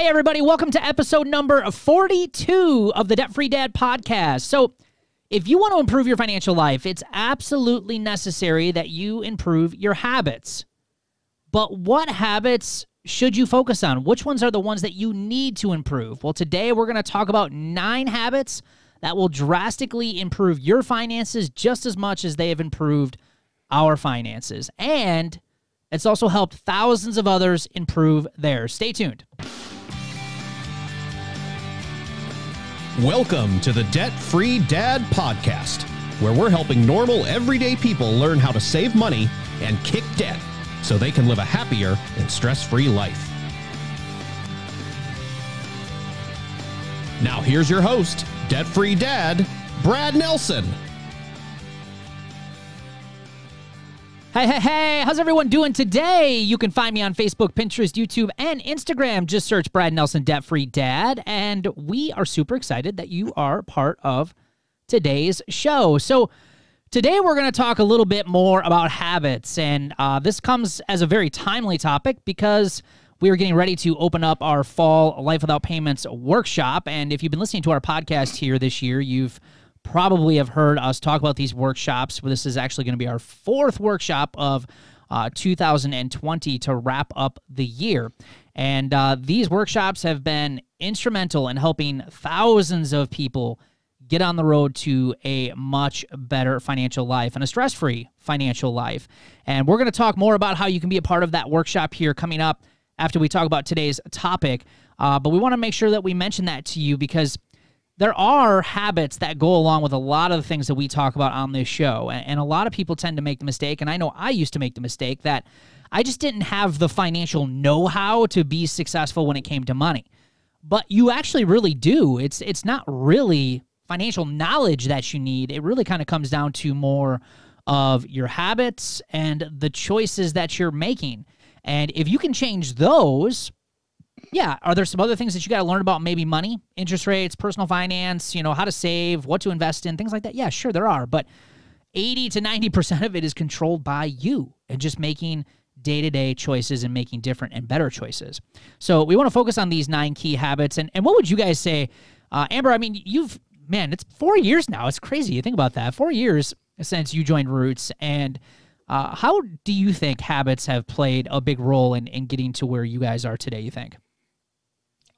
Hey, everybody, welcome to episode number 42 of the Debt Free Dad podcast. So, if you want to improve your financial life, it's absolutely necessary that you improve your habits. But what habits should you focus on? Which ones are the ones that you need to improve? Well, today we're going to talk about nine habits that will drastically improve your finances just as much as they have improved our finances. And it's also helped thousands of others improve theirs. Stay tuned. Welcome to the Debt Free Dad Podcast, where we're helping normal, everyday people learn how to save money and kick debt so they can live a happier and stress free life. Now, here's your host, Debt Free Dad, Brad Nelson. Hey, hey, hey, how's everyone doing today? You can find me on Facebook, Pinterest, YouTube, and Instagram. Just search Brad Nelson Debt Free Dad. And we are super excited that you are part of today's show. So, today we're going to talk a little bit more about habits. And uh, this comes as a very timely topic because we are getting ready to open up our fall Life Without Payments workshop. And if you've been listening to our podcast here this year, you've probably have heard us talk about these workshops. This is actually going to be our fourth workshop of uh, 2020 to wrap up the year. And uh, these workshops have been instrumental in helping thousands of people get on the road to a much better financial life and a stress free financial life. And we're going to talk more about how you can be a part of that workshop here coming up after we talk about today's topic. Uh, but we want to make sure that we mention that to you because there are habits that go along with a lot of the things that we talk about on this show. And, a lot of people tend to make the mistake, and I know I used to make the mistake that I just didn't have the financial know how to be successful when it came to money. But you actually really do. It's it's not really financial knowledge that you need. It really kind of comes down to more of your habits and the choices that you're making. And if you can change those, yeah. Are there some other things that you got to learn about maybe money, interest rates, personal finance, you know, how to save, what to invest in, things like that? Yeah, sure, there are. But 80 to 90% of it is controlled by you and just making day to day choices and making different and better choices. So we want to focus on these nine key habits. And, and what would you guys say? Uh, Amber, I mean, you've, man, it's four years now. It's crazy. You think about that. Four years since you joined Roots. And uh, how do you think habits have played a big role in, in getting to where you guys are today, you think?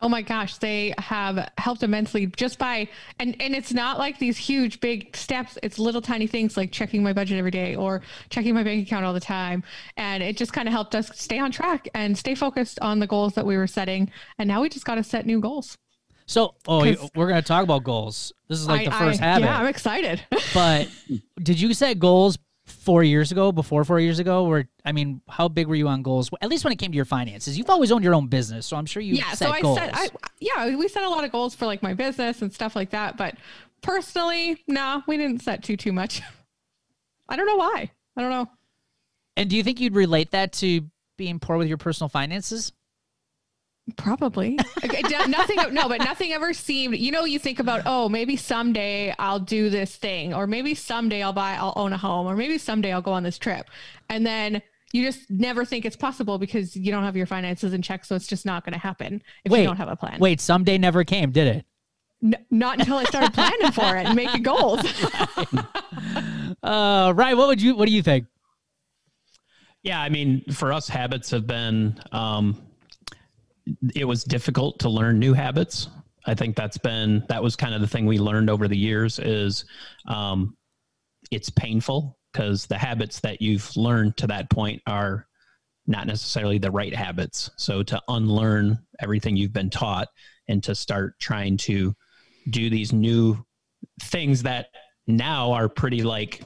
Oh my gosh, they have helped immensely just by and and it's not like these huge big steps. It's little tiny things like checking my budget every day or checking my bank account all the time. And it just kind of helped us stay on track and stay focused on the goals that we were setting. And now we just got to set new goals. So, oh, we're going to talk about goals. This is like I, the first I, habit. Yeah, I'm excited. but did you set goals four years ago, before four years ago, or I mean, how big were you on goals? At least when it came to your finances, you've always owned your own business, so I'm sure you yeah. so I goals. set, I, yeah, we set a lot of goals for like my business and stuff like that. But personally, no, we didn't set too too much. I don't know why. I don't know. And do you think you'd relate that to being poor with your personal finances? Probably nothing. No, but nothing ever seemed. You know, you think about, oh, maybe someday I'll do this thing, or maybe someday I'll buy, I'll own a home, or maybe someday I'll go on this trip, and then you just never think it's possible because you don't have your finances in check, so it's just not going to happen if wait, you don't have a plan. Wait, someday never came, did it? N- not until I started planning for it and making goals. uh, right. What would you? What do you think? Yeah, I mean, for us, habits have been. Um, it was difficult to learn new habits. I think that's been that was kind of the thing we learned over the years is um, it's painful because the habits that you've learned to that point are not necessarily the right habits. So to unlearn everything you've been taught and to start trying to do these new things that now are pretty like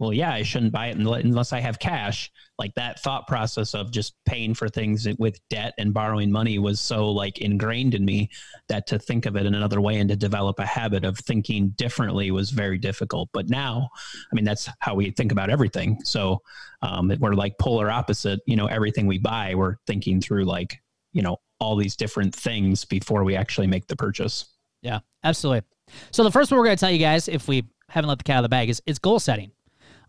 well, yeah, I shouldn't buy it unless I have cash. Like that thought process of just paying for things with debt and borrowing money was so like ingrained in me that to think of it in another way and to develop a habit of thinking differently was very difficult. But now, I mean, that's how we think about everything. So um, we're like polar opposite. You know, everything we buy, we're thinking through like you know all these different things before we actually make the purchase. Yeah, absolutely. So the first one we're going to tell you guys, if we haven't let the cat out of the bag, is it's goal setting.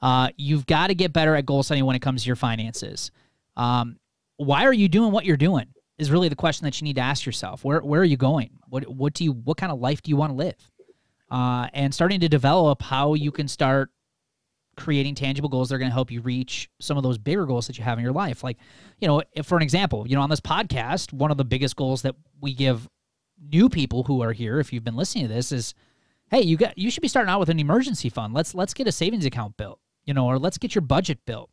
Uh, you've got to get better at goal setting when it comes to your finances. Um, why are you doing what you're doing? is really the question that you need to ask yourself. Where where are you going? What what do you what kind of life do you want to live? Uh, and starting to develop how you can start creating tangible goals that are going to help you reach some of those bigger goals that you have in your life. Like, you know, for an example, you know, on this podcast, one of the biggest goals that we give new people who are here, if you've been listening to this, is, hey, you got you should be starting out with an emergency fund. Let's let's get a savings account built, you know, or let's get your budget built.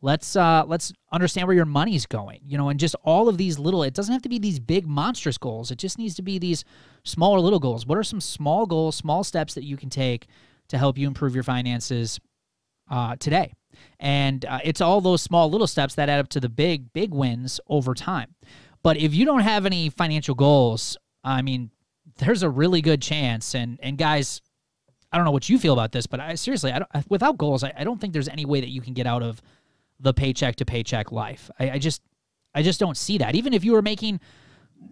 Let's uh let's understand where your money's going, you know, and just all of these little. It doesn't have to be these big monstrous goals. It just needs to be these smaller little goals. What are some small goals, small steps that you can take to help you improve your finances uh, today? And uh, it's all those small little steps that add up to the big big wins over time. But if you don't have any financial goals, I mean, there's a really good chance. And and guys, I don't know what you feel about this, but I seriously, I without goals, I, I don't think there's any way that you can get out of the paycheck to paycheck life. I, I just, I just don't see that. Even if you were making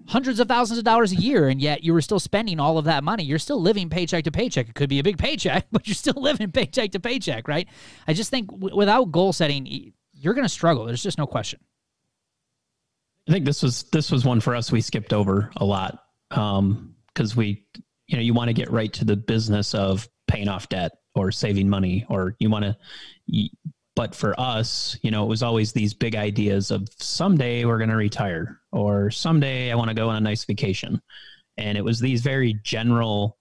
hundreds of thousands of dollars a year and yet you were still spending all of that money, you're still living paycheck to paycheck. It could be a big paycheck, but you're still living paycheck to paycheck, right? I just think w- without goal setting, you're going to struggle. There's just no question. I think this was this was one for us we skipped over a lot because um, we, you know, you want to get right to the business of paying off debt or saving money, or you want to. But for us, you know, it was always these big ideas of someday we're going to retire, or someday I want to go on a nice vacation, and it was these very general,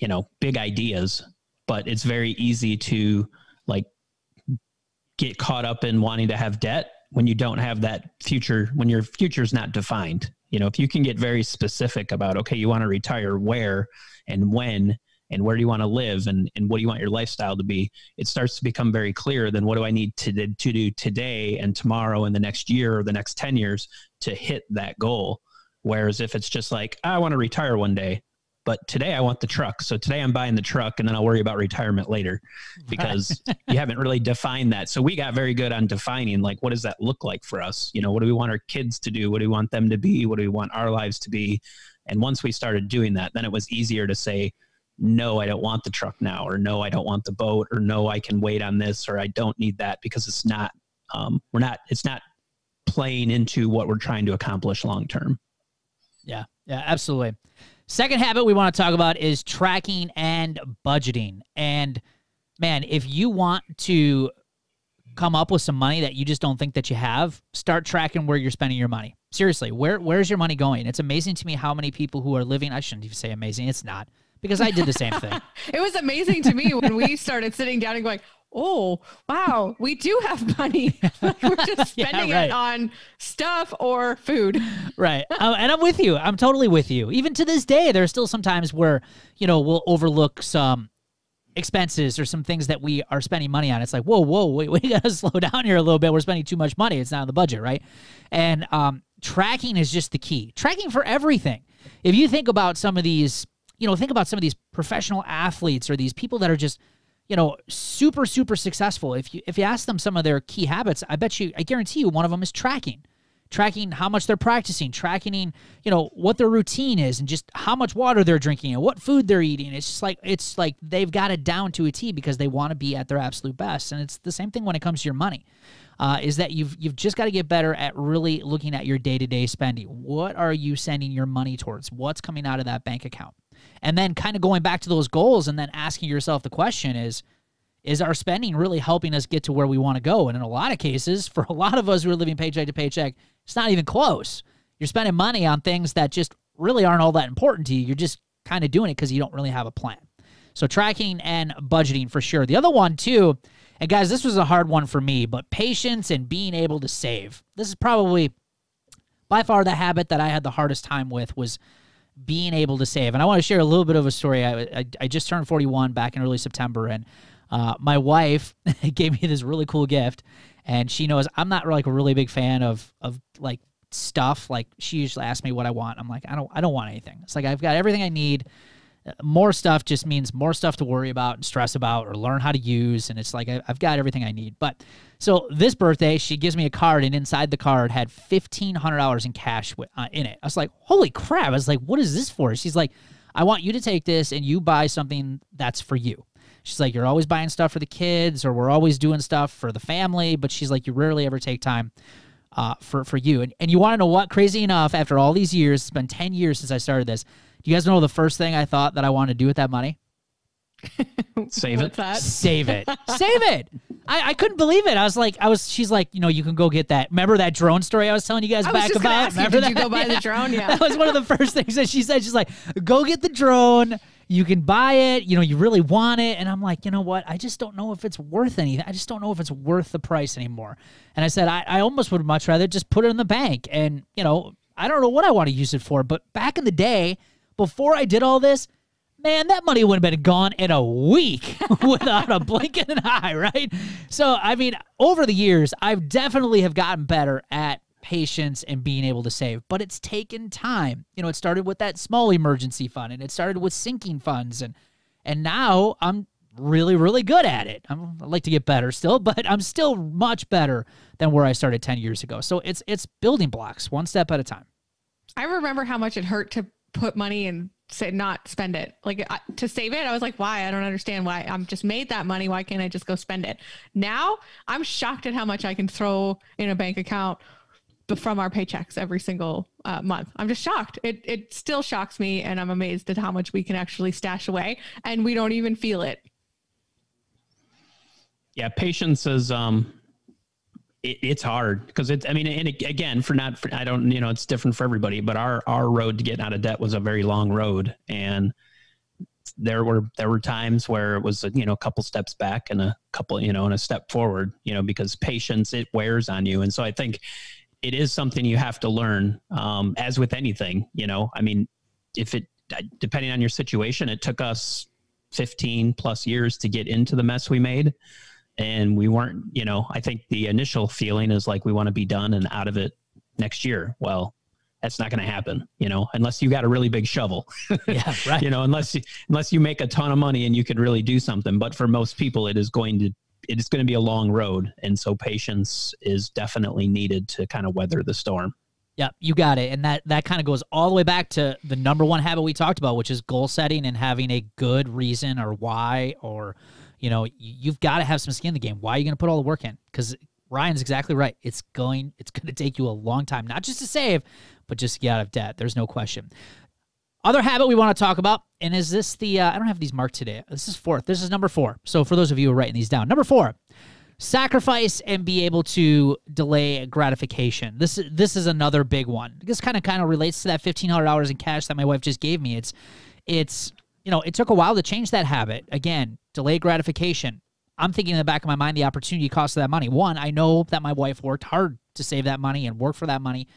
you know, big ideas. But it's very easy to like get caught up in wanting to have debt when you don't have that future when your future is not defined you know if you can get very specific about okay you want to retire where and when and where do you want to live and, and what do you want your lifestyle to be it starts to become very clear then what do i need to, to do today and tomorrow and the next year or the next 10 years to hit that goal? Whereas if it's just like i want to retire one day but today I want the truck. So today I'm buying the truck and then I'll worry about retirement later because you haven't really defined that. So we got very good on defining like what does that look like for us? You know, what do we want our kids to do? What do we want them to be? What do we want our lives to be? And once we started doing that, then it was easier to say, no, I don't want the truck now, or no, I don't want the boat, or no, I can wait on this, or I don't need that because it's not, um, we're not, it's not playing into what we're trying to accomplish long term. Yeah, yeah, absolutely. Second habit we want to talk about is tracking and budgeting. And man, if you want to come up with some money that you just don't think that you have, start tracking where you're spending your money. Seriously, where where's your money going? It's amazing to me how many people who are living, I shouldn't even say amazing, it's not because I did the same thing. it was amazing to me when we started sitting down and going, oh wow. We do have money. Like we're just spending yeah, right. it on stuff or food. Right. Um, and i'm with you. I'm totally with you. Even to this day there are still some times where you know we'll overlook some expenses or some things that we are spending money on. It's like whoa whoa wait we gotta slow down here a little bit. We're spending too much money. It's not in the budget right? And um, tracking is just the key. Tracking for everything. If you think about some of these you know think about some of these professional athletes or these people that are just you know, super super successful. If you if you ask them some of their key habits, I bet you I guarantee you one of them is tracking. Tracking how much they're practicing, tracking, you know, what their routine is and just how much water they're drinking and what food they're eating. It's just like it's like they've got it down to a T because they want to be at their absolute best. And it's the same thing when it comes to your money. Uh, is that you've you've just got to get better at really looking at your day to day spending. What are you sending your money towards? What's coming out of that bank account? And then kind of going back to those goals and then asking yourself the question is, is our spending really helping us get to where we want to go? And in a lot of cases, for a lot of us who are living paycheck to paycheck, it's not even close. You're spending money on things that just really aren't all that important to you. You're just kind of doing it because you don't really have a plan. So tracking and budgeting for sure. The other one too, and guys, this was a hard one for me, but patience and being able to save. This is probably by far the habit that I had the hardest time with was being able to save. And I want to share a little bit of a story. I, I, I just turned 41 back in early September, and uh, my wife gave me this really cool gift. And she knows I'm not like a really big fan of of like stuff. Like she usually asks me what I want. I'm like, I don't I don't want anything. It's like I've got everything I need. More stuff just means more stuff to worry about and stress about or learn how to use. And it's like I, have got everything I need. But so this birthday, she gives me a card, and inside the card had fifteen hundred dollars in cash uh, in it. I was like, holy crap! I was like, what is this for? She's like, I want you to take this and you buy something that's for you. She's like, you're always buying stuff for the kids, or we're always doing stuff for the family, but she's like, you rarely ever take time uh, for for you. And and you want to know what? Crazy enough, after all these years, it's been ten years since I started this. Do you guys know the first thing I thought that I wanted to do with that money? Save What's it. that? Save it. Save it. I, I couldn't believe it. I was like, I was. She's like, you know, you can go get that. Remember that drone story I was telling you guys I was back just about? ask you, Remember did you go buy the drone? Yeah. that was one of the first things that she said. She's like, go get the drone. You can buy it. You know, you really want it. And I'm like, you know what? I just don't know if it's worth anything. I just don't know if it's worth the price anymore. And I said, I, I almost would much rather just put it in the bank. And, you know, I don't know what I want to use it for. But back in the day, before I did all this, man, that money would have been gone in a week without a blink of an eye, right? So, I mean, over the years, I've definitely have gotten better at patience and being able to save, but it's taken time. You know, it started with that small emergency fund and it started with sinking funds and and now I'm really really good at it. I'm, I'd like to get better still, but I'm still much better than where I started 10 years ago. So it's it's building blocks, one step at a time. I remember how much it hurt to put money and say not spend it. Like I, to save it, I was like, why? I don't understand why. I'm just made that money. Why can't I just go spend it? Now I'm shocked at how much I can throw in a bank account from our paychecks every single uh, month. I'm just shocked. It it still shocks me, and I'm amazed at how much we can actually stash away, and we don't even feel it. Yeah, patience is um it, it's hard because it's I mean and it, again for not for, I don't you know it's different for everybody but our our road to getting out of debt was a very long road. And there were there were times where it was you know a couple steps back and a couple you know and a step forward you know because patience it wears on you. And so I think it is something you have to learn um, as with anything you know? I mean if it depending on your situation it took us 15 plus years to get into the mess we made and we weren't you know i think the initial feeling is like we want to be done and out of it next year. Well that's not going to happen you know unless you got a really big shovel. Yeah, right. you know unless you unless you make a ton of money and you could really do something. But for most people it is going to it is going to be a long road. And so patience is definitely needed to kind of weather the storm. Yeah, you got it. And that that kind of goes all the way back to the number one habit we talked about, which is goal setting and having a good reason or why or you know, you've got to have some skin in the game. Why are you going to put all the work in? Cuz Ryan's exactly right. It's going it's going to take you a long time not just to save, but just to get out of debt. There's no question. Other habit we want to talk about, and is this the? Uh, I don't have these marked today. This is fourth. This is number four. So for those of you who are writing these down, number four, sacrifice and be able to delay gratification. This is this is another big one. This kind of kind of relates to that fifteen hundred dollars in cash that my wife just gave me. It's it's you know it took a while to change that habit. Again, delay gratification. I'm thinking in the back of my mind the opportunity cost of that money. One, I know that my wife worked hard to save that money and work for that money.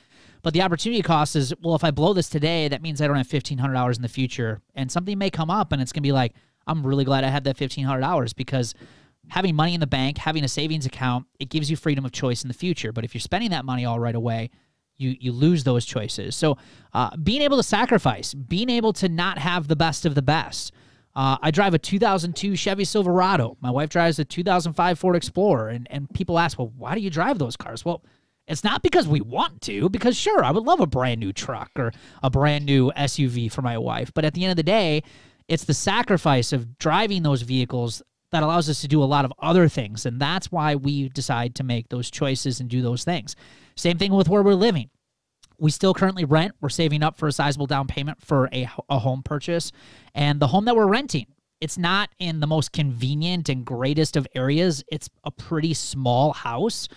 But the opportunity cost is, well, if I blow this today, that means I don't have fifteen hundred dollars in the future, and something may come up, and it's gonna be like, I'm really glad I had that fifteen hundred dollars because having money in the bank, having a savings account, it gives you freedom of choice in the future. But if you're spending that money all right away, you you lose those choices. So uh, being able to sacrifice, being able to not have the best of the best. Uh, I drive a 2002 Chevy Silverado. My wife drives a 2005 Ford Explorer, and and people ask, well, why do you drive those cars? Well. It's not because we want to, because sure, I would love a brand new truck or a brand new SUV for my wife. But at the end of the day, it's the sacrifice of driving those vehicles that allows us to do a lot of other things. And that's why we decide to make those choices and do those things. Same thing with where we're living. We still currently rent. We're saving up for a sizable down payment for a, a home purchase. And the home that we're renting, it's not in the most convenient and greatest of areas. It's a pretty small house.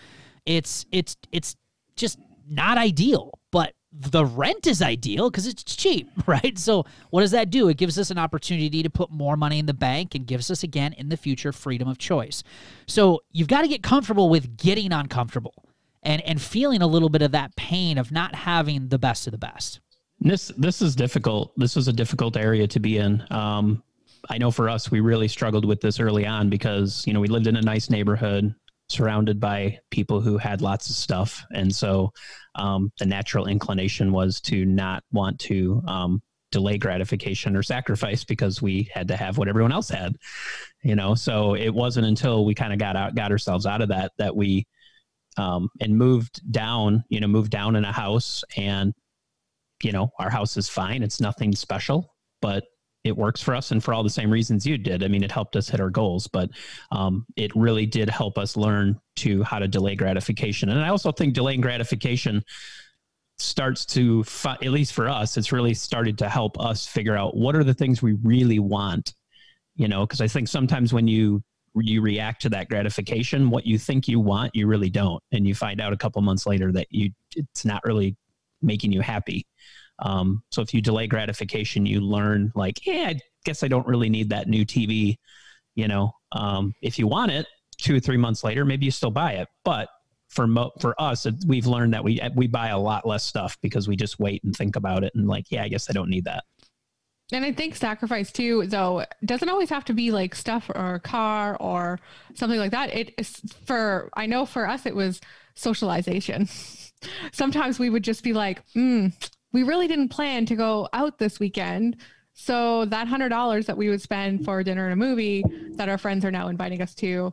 It's it's it's just not ideal, but the rent is ideal because it's cheap, right? So what does that do? It gives us an opportunity to put more money in the bank and gives us again in the future freedom of choice. So you've got to get comfortable with getting uncomfortable and and feeling a little bit of that pain of not having the best of the best. This this is difficult. This is a difficult area to be in. Um, I know for us, we really struggled with this early on because you know we lived in a nice neighborhood, surrounded by people who had lots of stuff, and so um, the natural inclination was to not want to um, delay gratification or sacrifice because we had to have what everyone else had. You know, so it wasn't until we kind of got out, got ourselves out of that, that we um, and moved down. You know, moved down in a house and you know, our house is fine. It's nothing special, but it works for us and for all the same reasons you did. I mean, it helped us hit our goals, but um, it really did help us learn to how to delay gratification. And I also think delaying gratification starts to, at least for us, it's really started to help us figure out what are the things we really want. You know, because I think sometimes when you you react to that gratification, what you think you want, you really don't, and you find out a couple months later that you it's not really making you happy. Um, so if you delay gratification, you learn like, yeah, I guess I don't really need that new TV. You know, um, if you want it, two or three months later, maybe you still buy it. But for mo- for us, we've learned that we we buy a lot less stuff because we just wait and think about it and like, yeah, I guess I don't need that. And I think sacrifice too, though, doesn't always have to be like stuff or a car or something like that. It is for I know for us it was socialization. Sometimes we would just be like, mm, we really didn't plan to go out this weekend. So that hundred dollars that we would spend for dinner and a movie that our friends are now inviting us to,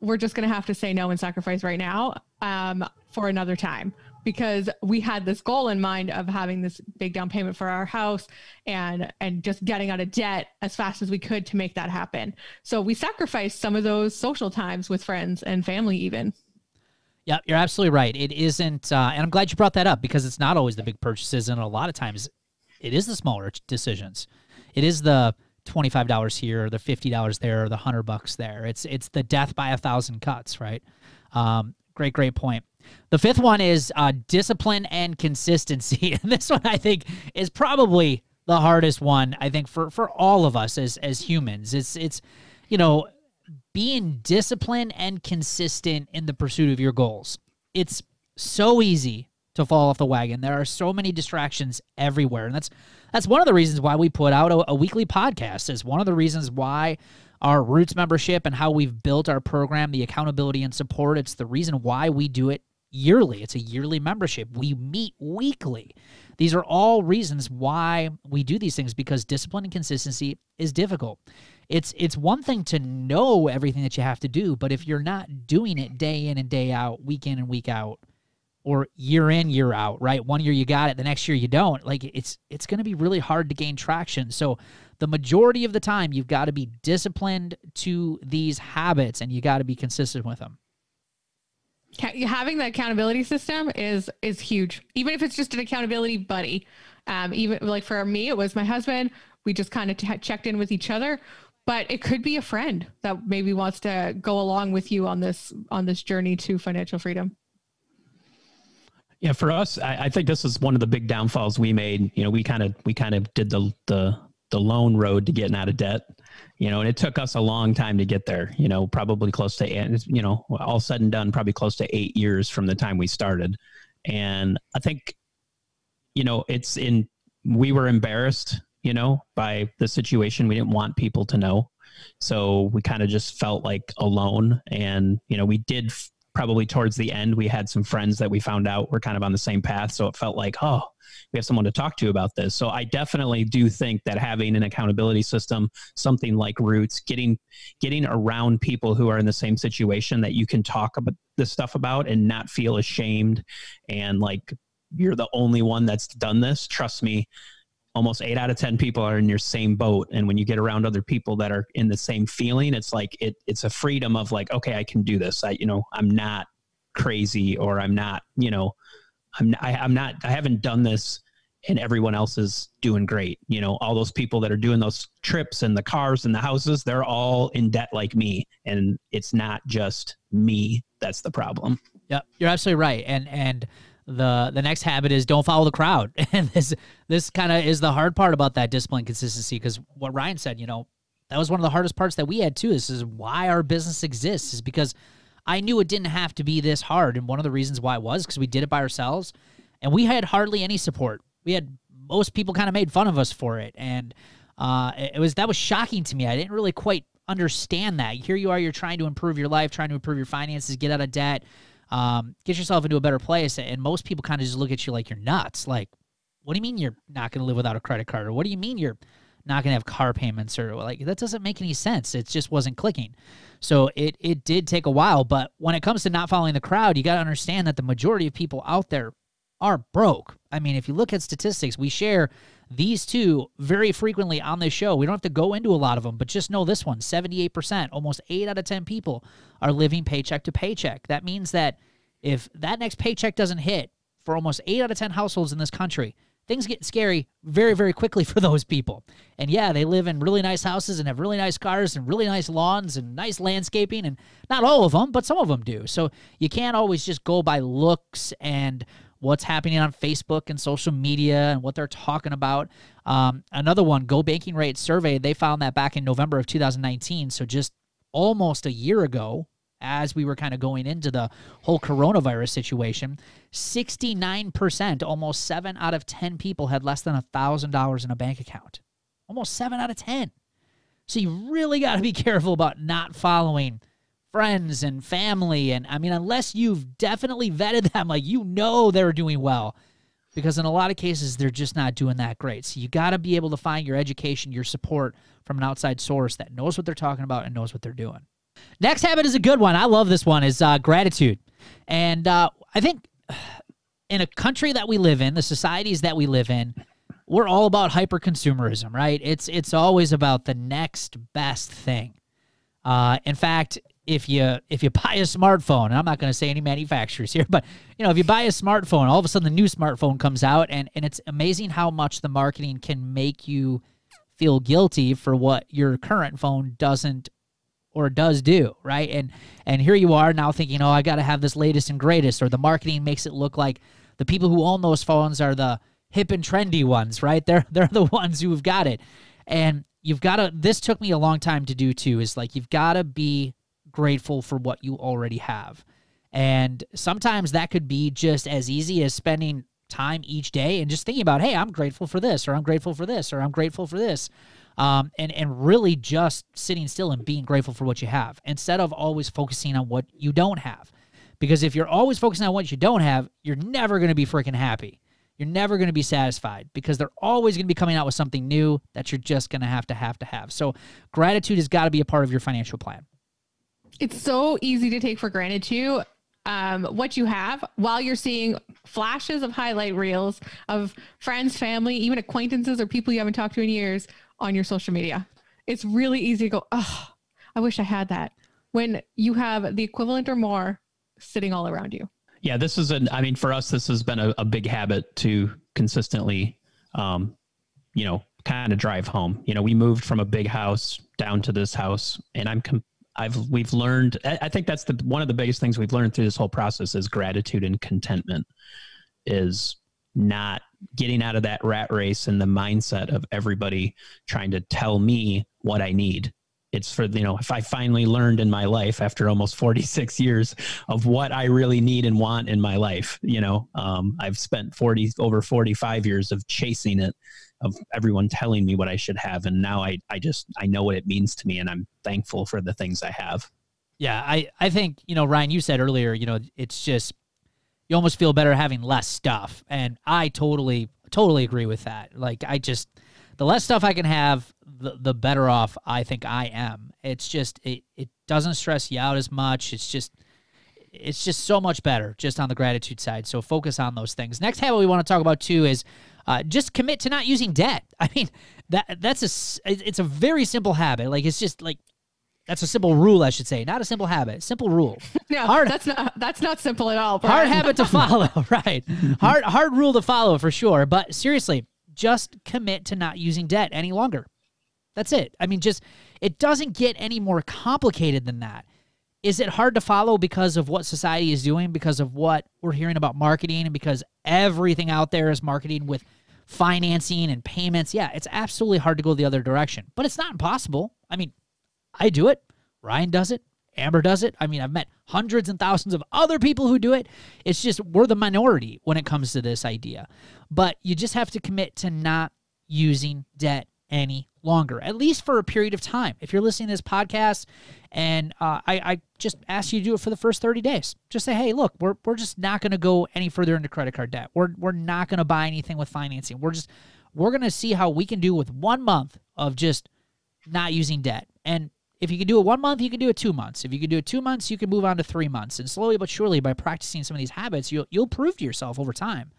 we're just gonna have to say no and sacrifice right now um, for another time because we had this goal in mind of having this big down payment for our house and and just getting out of debt as fast as we could to make that happen. So we sacrificed some of those social times with friends and family even. Yeah, you're absolutely right. It isn't, uh, and I'm glad you brought that up because it's not always the big purchases, and a lot of times it is the smaller decisions. It is the twenty-five dollars here, or the fifty dollars there, or the hundred bucks there. It's it's the death by a thousand cuts, right? Um, great, great point. The fifth one is uh, discipline and consistency, and this one I think is probably the hardest one. I think for for all of us as as humans, it's it's you know being disciplined and consistent in the pursuit of your goals. It's so easy to fall off the wagon. There are so many distractions everywhere, and that's that's one of the reasons why we put out a, a weekly podcast. Is one of the reasons why our Roots membership and how we've built our program, the accountability and support. It's the reason why we do it yearly. It's a yearly membership. We meet weekly. These are all reasons why we do these things because discipline and consistency is difficult it's it's one thing to know everything that you have to do, but if you're not doing it day in and day out, week in and week out, or year in year out, right? One year you got it, the next year you don't. Like it's it's going to be really hard to gain traction. So the majority of the time you've got to be disciplined to these habits and you got to be consistent with them having that accountability system is is huge. Even if it's just an accountability buddy um even like for me it was my husband. We just kind of t- checked in with each other. But it could be a friend that maybe wants to go along with you on this on this journey to financial freedom. Yeah for us I, I think this is one of the big downfalls we made. You know we kind of we kind of did the the the lone road to getting out of debt you know and it took us a long time to get there you know probably close to you know all said and done probably close to eight years from the time we started and i think you know it's in we were embarrassed you know, by the situation. We didn't want people to know. So we kind of just felt like alone. And, you know, we did probably towards the end, we had some friends that we found out were kind of on the same path. So it felt like, oh, we have someone to talk to about this. So I definitely do think that having an accountability system, something like Roots, getting getting around people who are in the same situation that you can talk about this stuff about and not feel ashamed and like you're the only one that's done this. Trust me, almost eight out of ten people are in your same boat and when you get around other people that are in the same feeling it's like it it's a freedom of like okay i can do this i you know i'm not crazy or i'm not you know i'm I, i'm not i haven't done this and everyone else is doing great you know all those people that are doing those trips and the cars and the houses they're all in debt like me and it's not just me that's the problem. Yeah you're absolutely right and and the the next habit is don't follow the crowd and this this kind of is the hard part about that discipline consistency because what ryan said you know that was one of the hardest parts that we had too this is why our business exists is because i knew it didn't have to be this hard and one of the reasons why it was because we did it by ourselves and we had hardly any support we had most people kind of made fun of us for it and uh, it was that was shocking to me i didn't really quite understand that here you are you're trying to improve your life trying to improve your finances get out of debt um, get yourself into a better place. And most people kind of just look at you like you're nuts. Like, what do you mean you're not going to live without a credit card? Or what do you mean you're not going to have car payments? Or like, that doesn't make any sense. It just wasn't clicking. So it, it did take a while. But when it comes to not following the crowd, you got to understand that the majority of people out there are broke. I mean, if you look at statistics, we share These two, very frequently on this show, we don't have to go into a lot of them, but just know this one 78%, almost 8 out of 10 people are living paycheck to paycheck. That means that if that next paycheck doesn't hit for almost 8 out of 10 households in this country, things get scary very, very quickly for those people. And yeah, they live in really nice houses and have really nice cars and really nice lawns and nice landscaping. And not all of them, but some of them do. So you can't always just go by looks and what's happening on Facebook and social media and what they're talking about. Um, another one, Go Banking Rate Survey, they found that back in November of 2019. So just almost a year ago, as we were kind of going into the whole coronavirus situation, 69%, almost seven out of 10 people had less than $1,000 in a bank account. Almost seven out of 10. So you really got to be careful about not following friends and family. And I mean, unless you've definitely vetted them, like you know they're doing well, because in a lot of cases, they're just not doing that great. So you got to be able to find your education, your support from an outside source that knows what they're talking about and knows what they're doing. Next habit is a good one. I love this one. Is uh, gratitude, and uh, I think in a country that we live in, the societies that we live in, we're all about hyper consumerism, right? It's it's always about the next best thing. Uh, in fact, if you if you buy a smartphone, and I'm not going to say any manufacturers here, but you know, if you buy a smartphone, all of a sudden the new smartphone comes out, and and it's amazing how much the marketing can make you feel guilty for what your current phone doesn't or does do, right? And and here you are now thinking, oh, I got to have this latest and greatest, or the marketing makes it look like the people who own those phones are the hip and trendy ones, right? They're they're the ones who've got it, and you've got to. This took me a long time to do too. Is like you've got to be grateful for what you already have, and sometimes that could be just as easy as spending time each day and just thinking about, hey, I'm grateful for this, or I'm grateful for this, or I'm grateful for this um, and and really just sitting still and being grateful for what you have instead of always focusing on what you don't have. Because if you're always focusing on what you don't have, you're never going to be freaking happy. You're never going to be satisfied because they're always going to be coming out with something new that you're just going to have to have to have. So gratitude has got to be a part of your financial plan. It's so easy to take for granted too um, what you have while you're seeing flashes of highlight reels of friends, family, even acquaintances or people you haven't talked to in years on your social media. It's really easy to go, oh, I wish I had that when you have the equivalent or more sitting all around you. Yeah, this is an, I mean, for us, this has been a, a big habit to consistently, um, you know, kind of drive home. You know, we moved from a big house down to this house and I'm, com- I've, we've learned, I think that's the, one of the biggest things we've learned through this whole process is gratitude and contentment is not getting out of that rat race and the mindset of everybody trying to tell me what I need. It's for, you know, if I finally learned in my life after almost 46 years of what I really need and want in my life, you know, um, I've spent 40, over 45 years of chasing it, of everyone telling me what I should have. And now I, I just, I know what it means to me and I'm thankful for the things I have. Yeah. I, I think, you know, Ryan, you said earlier, you know, it's just, you almost feel better having less stuff. And I totally, totally agree with that. Like, I just, the less stuff I can have, the, the better off I think I am. It's just, it, it doesn't stress you out as much. It's just, it's just so much better just on the gratitude side. So focus on those things. Next habit we want to talk about too is uh, just commit to not using debt. I mean, that that's a it's a very simple habit. Like it's just like that's a simple rule, I should say, not a simple habit. Simple rule. No, hard, that's not that's not simple at all. Brian. Hard habit to follow, right? hard hard rule to follow for sure. But seriously, just commit to not using debt any longer. That's it. I mean, just it doesn't get any more complicated than that. Is it hard to follow because of what society is doing, because of what we're hearing about marketing, and because everything out there is marketing with financing and payments? Yeah, it's absolutely hard to go the other direction, but it's not impossible. I mean, I do it. Ryan does it. Amber does it. I mean, I've met hundreds and thousands of other people who do it. It's just we're the minority when it comes to this idea. But you just have to commit to not using debt any longer, at least for a period of time. If you're listening to this podcast and uh, I, I just ask you to do it for the first 30 days, just say, hey, look, we're, we're just not going to go any further into credit card debt. We're, we're not going to buy anything with financing. We're just, we're going to see how we can do with one month of just not using debt. And if you can do it one month, you can do it two months. If you can do it two months, you can move on to three months. And slowly but surely, by practicing some of these habits, you'll you'll prove to yourself over time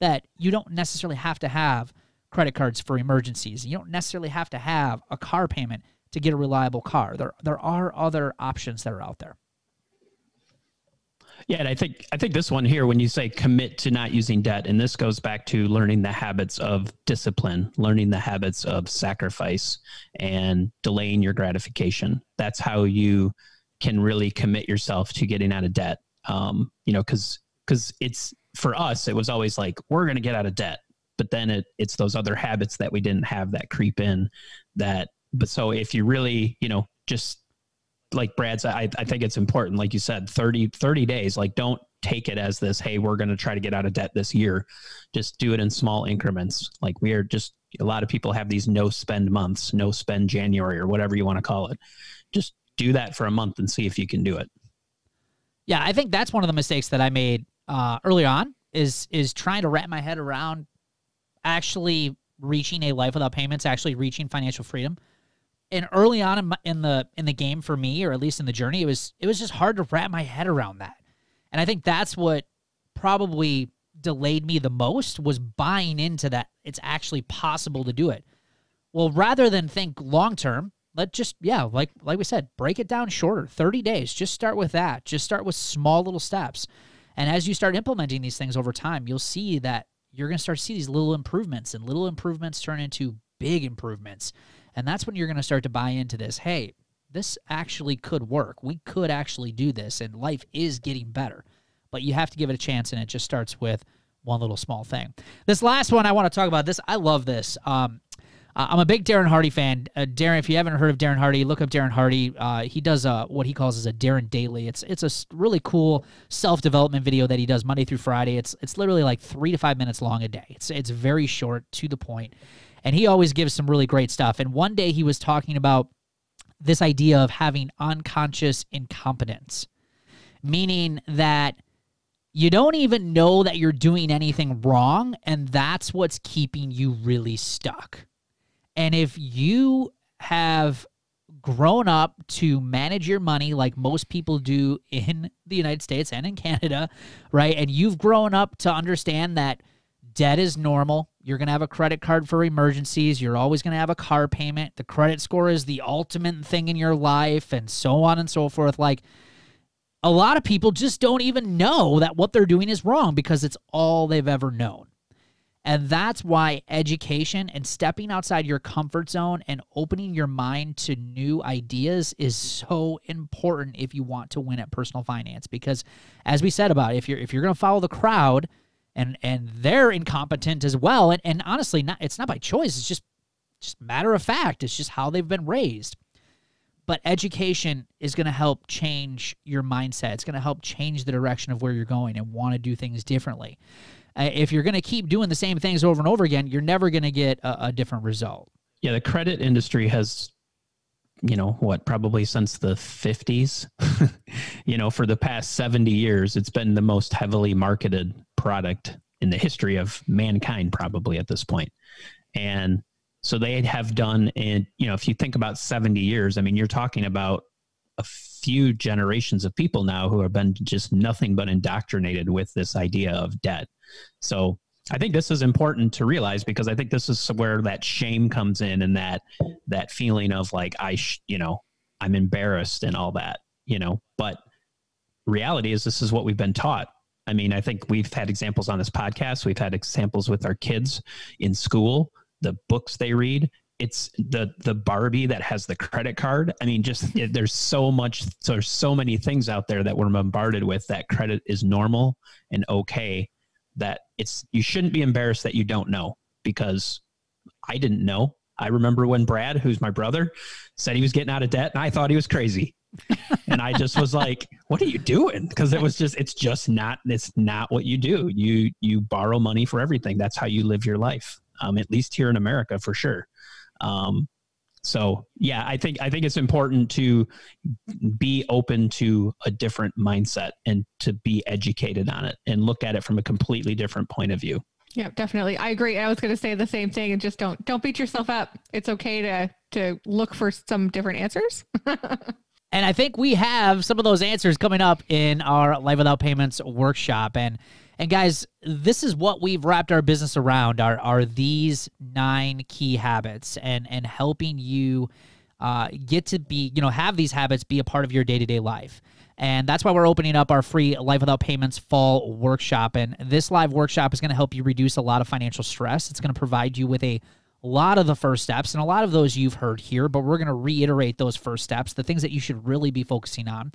that you don't necessarily have to have credit cards for emergencies. You don't necessarily have to have a car payment to get a reliable car. There there are other options that are out there. Yeah, and I think I think this one here, when you say commit to not using debt, and this goes back to learning the habits of discipline, learning the habits of sacrifice, and delaying your gratification. That's how you can really commit yourself to getting out of debt. Um, you know, because because it's for us, it was always like we're going to get out of debt, but then it it's those other habits that we didn't have that creep in. That but so if you really you know just like Brad said, I, I think it's important, like you said, 30, 30 days, like don't take it as this, hey, we're going to try to get out of debt this year. Just do it in small increments. Like we are just, a lot of people have these no spend months, no spend January or whatever you want to call it. Just do that for a month and see if you can do it. Yeah, I think that's one of the mistakes that I made uh, early on is is trying to wrap my head around actually reaching a life without payments, actually reaching financial freedom and early on in, my, in the in the game for me, or at least in the journey, it was it was just hard to wrap my head around that. And I think that's what probably delayed me the most was buying into that it's actually possible to do it. Well, rather than think long term, let just yeah, like like we said, break it down shorter, 30 days. Just start with that. Just start with small little steps. And as you start implementing these things over time, you'll see that you're going to start to see these little improvements and little improvements turn into big improvements. And that's when you're going to start to buy into this. Hey, this actually could work. We could actually do this, and life is getting better. But you have to give it a chance, and it just starts with one little small thing. This last one I want to talk about. This I love this. Um, I'm a big Darren Hardy fan. Uh, Darren, if you haven't heard of Darren Hardy, look up Darren Hardy. Uh, he does a, what he calls as a Darren Daily. It's it's a really cool self development video that he does Monday through Friday. It's it's literally like three to five minutes long a day. It's it's very short, to the point, and he always gives some really great stuff. And one day he was talking about this idea of having unconscious incompetence, meaning that you don't even know that you're doing anything wrong, and that's what's keeping you really stuck. And if you have grown up to manage your money like most people do in the United States and in Canada, right? And you've grown up to understand that debt is normal, you're going to have a credit card for emergencies. You're always going to have a car payment. The credit score is the ultimate thing in your life, and so on and so forth. Like, a lot of people just don't even know that what they're doing is wrong because it's all they've ever known. And that's why education and stepping outside your comfort zone and opening your mind to new ideas is so important if you want to win at personal finance. Because as we said about it, if you're if you're going to follow the crowd, and and they're incompetent as well. And and honestly, not it's not by choice. It's just just matter of fact. It's just how they've been raised. But education is going to help change your mindset. It's going to help change the direction of where you're going and want to do things differently. Uh, if you're going to keep doing the same things over and over again, you're never going to get a, a different result. Yeah, the credit industry has you know what probably since the 50s you know for the past 70 years it's been the most heavily marketed product in the history of mankind probably at this point. And so they have done in you know if you think about 70 years i mean you're talking about a few generations of people now who have been just nothing but indoctrinated with this idea of debt. So I think this is important to realize because I think this is where that shame comes in and that that feeling of like I sh- you know I'm embarrassed and all that you know but reality is this is what we've been taught. I mean I think we've had examples on this podcast. We've had examples with our kids in school the books they read. It's the the Barbie that has the credit card. I mean, just it, there's so much, so there's so many things out there that we're bombarded with that credit is normal and okay, that it's you shouldn't be embarrassed that you don't know because I didn't know. I remember when Brad, who's my brother, said he was getting out of debt and I thought he was crazy. and I just was like, what are you doing? Because it was just it's just not it's not what you do. You you borrow money for everything. That's how you live your life. Um, at least here in America for sure. Um, so yeah, I think I think it's important to be open to a different mindset and to be educated on it and look at it from a completely different point of view. Yeah, definitely. I agree. I was going to say the same thing and just don't don't beat yourself up. It's okay to to look for some different answers. and I think we have some of those answers coming up in our Life Without Payments workshop and And guys, this is what we've wrapped our business around are are these nine key habits and and helping you uh, get to be, you know, have these habits be a part of your day-to-day life. And that's why we're opening up our free Life Without Payments fall workshop. And this live workshop is going to help you reduce a lot of financial stress. It's going to provide you with a lot of the first steps, and a lot of those you've heard here, but we're going to reiterate those first steps, the things that you should really be focusing on.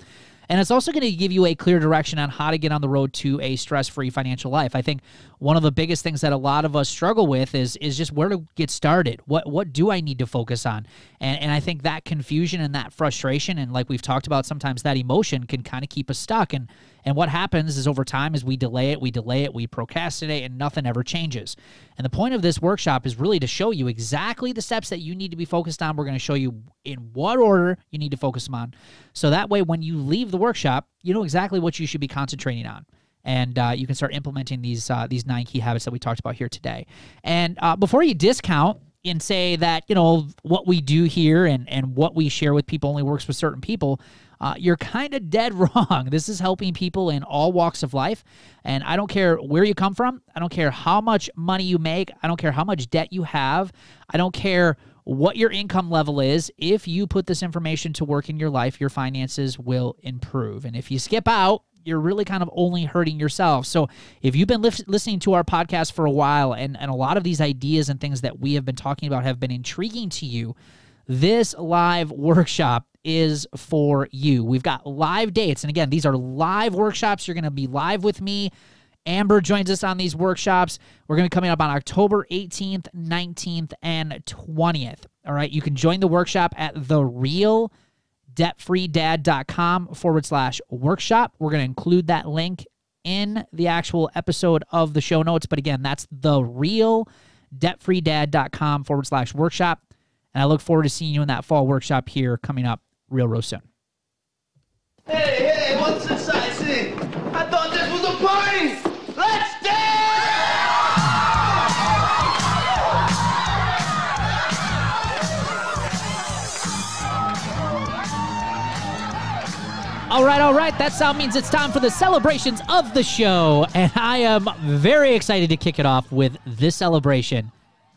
And it's also going to give you a clear direction on how to get on the road to a stress-free financial life. I think one of the biggest things that a lot of us struggle with is is just where to get started. What what do I need to focus on? And and I think that confusion and that frustration and like we've talked about sometimes that emotion can kind of keep us stuck and and what happens is over time as we delay it, we delay it, we procrastinate and nothing ever changes. And the point of this workshop is really to show you exactly the steps that you need to be focused on. We're going to show you in what order you need to focus on. So that way when you leave the workshop, you know exactly what you should be concentrating on and uh, you can start implementing these uh, these nine key habits that we talked about here today. And uh, before you discount and say that you know what we do here and and what we share with people only works with certain people. Uh, you're kind of dead wrong. This is helping people in all walks of life. And I don't care where you come from. I don't care how much money you make. I don't care how much debt you have. I don't care what your income level is. If you put this information to work in your life, your finances will improve. And if you skip out, you're really kind of only hurting yourself. So if you've been li- listening to our podcast for a while and, and a lot of these ideas and things that we have been talking about have been intriguing to you, this live workshop is for you. We've got live dates. And again, these are live workshops. You're going to be live with me. Amber joins us on these workshops. We're going to be coming up on October 18th, 19th, and 20th. All right. You can join the workshop at the real debtfreedad.com forward slash workshop. We're going to include that link in the actual episode of the show notes. But again, that's the real debtfreedad.com forward slash workshop. And I look forward to seeing you in that fall workshop here coming up real, real soon. Hey, hey, what's this I see? I thought this was a party! Let's All right, all right. That sound means it's time for the celebrations of the show. And I am very excited to kick it off with this celebration.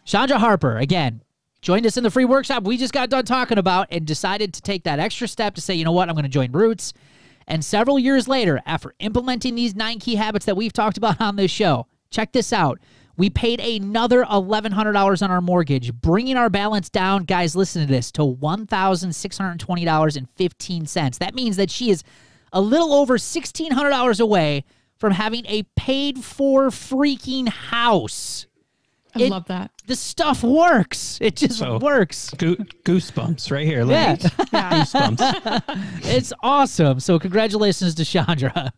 Chandra Harper, again, joined us in the free workshop we just got done talking about and decided to take that extra step to say, you know what, I'm going to join Roots. And several years later, after implementing these nine key habits that we've talked about on this show, check this out. We paid another $1,100 on our mortgage, bringing our balance down, guys, listen to this, to $1,620.15. That means that she is a little over $1,600 away from having a paid for freaking house. I It- love that. The stuff works. It just So- works. Goo- goosebumps right here. Yeah. ladies. goosebumps. It's awesome. So congratulations to Chandra.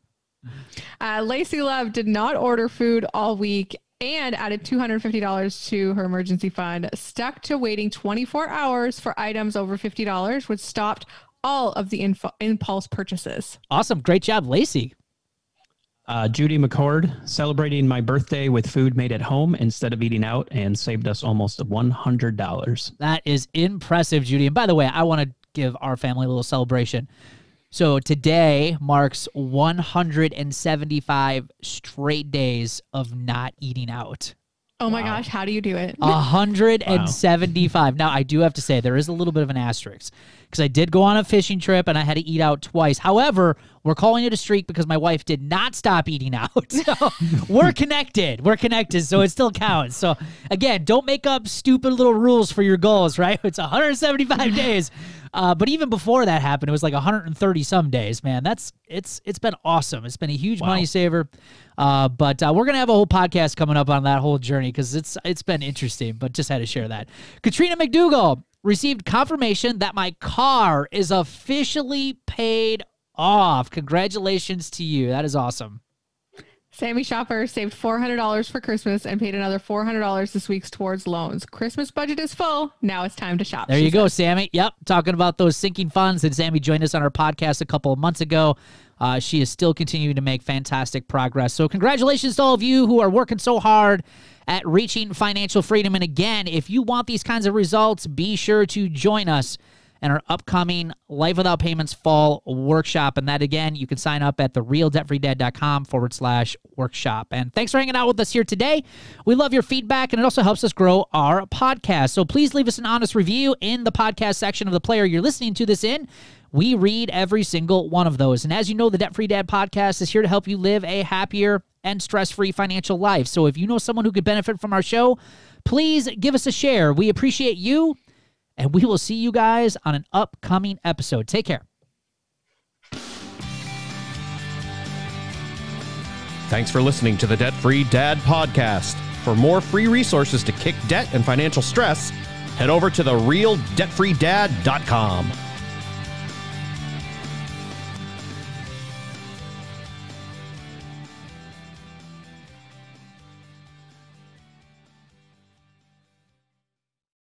Uh, Lacey Love did not order food all week and added $250 to her emergency fund, stuck to waiting 24 hours for items over $50, which stopped all of the info- impulse purchases. Awesome. Great job, Lacey. Uh, Judy McCord celebrating my birthday with food made at home instead of eating out and saved us almost $100. That is impressive, Judy. And by the way, I want to give our family a little celebration. So today marks 175 straight days of not eating out. Oh my gosh, how do you do it? 175. Now, I do have to say, there is a little bit of an asterisk because I did go on a fishing trip and I had to eat out twice. However, we're calling it a streak because my wife did not stop eating out. So we're connected. We're connected. So it still counts. So again, don't make up stupid little rules for your goals, right? It's 175 days. Uh, but even before that happened, it was like 130 some days, man. That's it's it's been awesome. It's been a huge money saver. Uh, but uh, we're gonna have a whole podcast coming up on that whole journey because it's it's been interesting. But just had to share that. Katrina McDougal received confirmation that my car is officially paid off. Congratulations to you. That is awesome. Sammy Shopper saved $400 for Christmas and paid another $400 this week towards loans. Christmas budget is full. Now it's time to shop. There you go, said. Sammy. Yep, talking about those sinking funds. And Sammy joined us on our podcast a couple of months ago. Uh, she is still continuing to make fantastic progress. So, congratulations to all of you who are working so hard at reaching financial freedom. And again, if you want these kinds of results, be sure to join us and our upcoming Life Without Payments Fall Workshop. And that, again, you can sign up at therealdebtfreedad.com forward slash workshop. And thanks for hanging out with us here today. We love your feedback, and it also helps us grow our podcast. So please leave us an honest review in the podcast section of the player you're listening to this in. We read every single one of those. And as you know, the Debt Free Dad podcast is here to help you live a happier and stress free financial life. So if you know someone who could benefit from our show, please give us a share. We appreciate you and we will see you guys on an upcoming episode. Take care. Thanks for listening to the Debt Free Dad podcast. For more free resources to kick debt and financial stress, head over to therealdebtfreedad.com.